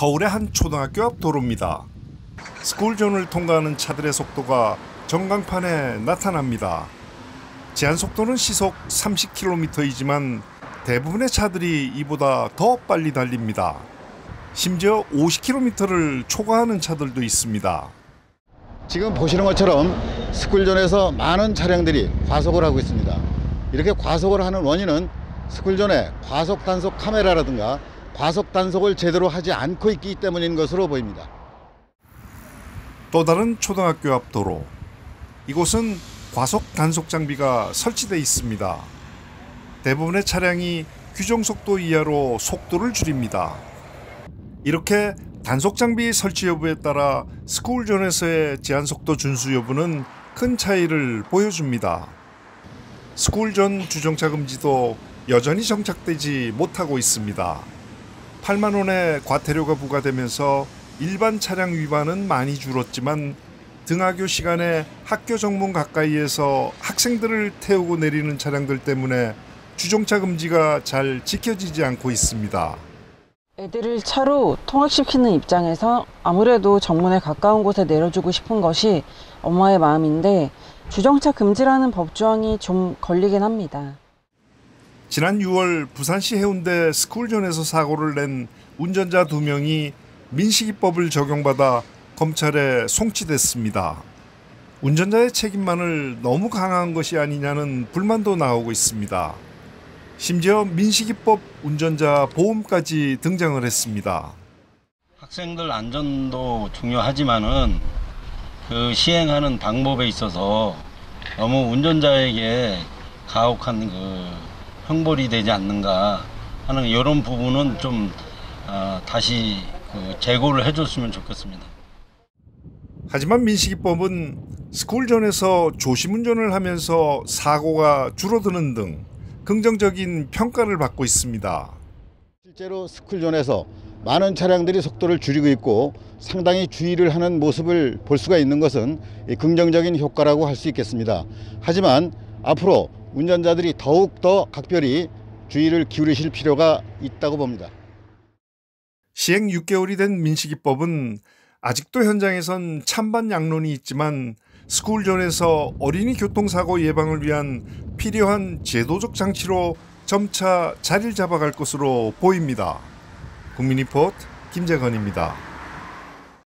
서울의 한 초등학교 앞 도로입니다. 스쿨존을 통과하는 차들의 속도가 전광판에 나타납니다. 제한 속도는 시속 30km이지만 대부분의 차들이 이보다 더 빨리 달립니다. 심지어 50km를 초과하는 차들도 있습니다. 지금 보시는 것처럼 스쿨존에서 많은 차량들이 과속을 하고 있습니다. 이렇게 과속을 하는 원인은 스쿨존에 과속 단속 카메라라든가 과속 단속을 제대로 하지 않고 있기 때문인 것으로 보입니다. 또 다른 초등학교 앞 도로. 이곳은 과속 단속 장비가 설치돼 있습니다. 대부분의 차량이 규정 속도 이하로 속도를 줄입니다. 이렇게 단속 장비 설치 여부에 따라 스쿨존에서의 제한 속도 준수 여부는 큰 차이를 보여줍니다. 스쿨존 주정차 금지도 여전히 정착되지 못하고 있습니다. 8만 원의 과태료가 부과되면서 일반 차량 위반은 많이 줄었지만 등하교 시간에 학교 정문 가까이에서 학생들을 태우고 내리는 차량들 때문에 주정차 금지가 잘 지켜지지 않고 있습니다. 애들을 차로 통학시키는 입장에서 아무래도 정문에 가까운 곳에 내려주고 싶은 것이 엄마의 마음인데 주정차 금지라는 법조항이 좀 걸리긴 합니다. 지난 6월 부산시 해운대 스쿨존에서 사고를 낸 운전자 두 명이 민식이법을 적용받아 검찰에 송치됐습니다. 운전자의 책임만을 너무 강화한 것이 아니냐는 불만도 나오고 있습니다. 심지어 민식이법 운전자 보험까지 등장을 했습니다. 학생들 안전도 중요하지만은 그 시행하는 방법에 있어서 너무 운전자에게 가혹한 그 형벌이 되지 않는가 하는 이런 부분은 좀 어, 다시 그 재고를 해줬으면 좋겠습니다. 하지만 민식이법은 스쿨존에서 조심운전을 하면서 사고가 줄어드는 등 긍정적인 평가를 받고 있습니다. 실제로 스쿨존에서 많은 차량들이 속도를 줄이고 있고 상당히 주의를 하는 모습을 볼 수가 있는 것은 긍정적인 효과라고 할 수 있겠습니다. 하지만 앞으로 운전자들이 더욱 더 각별히 주의를 기울이실 필요가 있다고 봅니다. 시행 6개월이 된 민식이법은 아직도 현장에선 찬반 양론이 있지만 스쿨존에서 어린이 교통사고 예방을 위한 필요한 제도적 장치로 점차 자리를 잡아갈 것으로 보입니다. 국민리포트 김재건입니다.